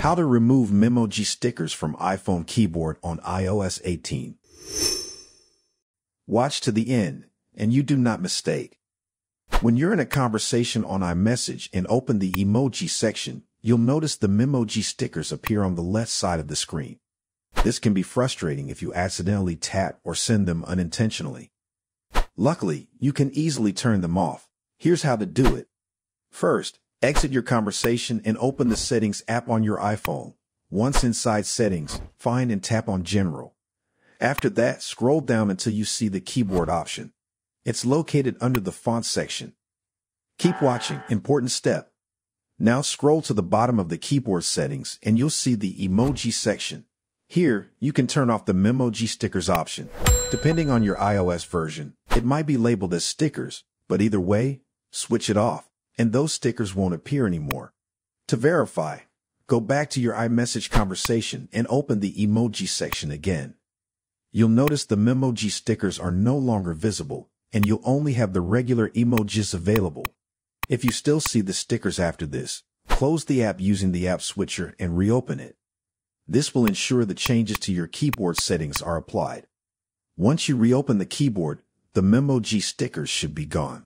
How to remove Memoji stickers from iPhone keyboard on iOS 18. Watch to the end, and you do not mistake. When you're in a conversation on iMessage and open the emoji section, you'll notice the Memoji stickers appear on the left side of the screen. This can be frustrating if you accidentally tap or send them unintentionally. Luckily, you can easily turn them off. Here's how to do it. First, exit your conversation and open the Settings app on your iPhone. Once inside Settings, find and tap on General. After that, scroll down until you see the keyboard option. It's located under the font section. Keep watching. Important step. Now scroll to the bottom of the keyboard settings and you'll see the emoji section. Here, you can turn off the Memoji stickers option. Depending on your iOS version, it might be labeled as stickers, but either way, switch it off, and those stickers won't appear anymore. To verify, go back to your iMessage conversation and open the emoji section again. You'll notice the Memoji stickers are no longer visible, and you'll only have the regular emojis available. If you still see the stickers after this, close the app using the app switcher and reopen it. This will ensure the changes to your keyboard settings are applied. Once you reopen the keyboard, the Memoji stickers should be gone.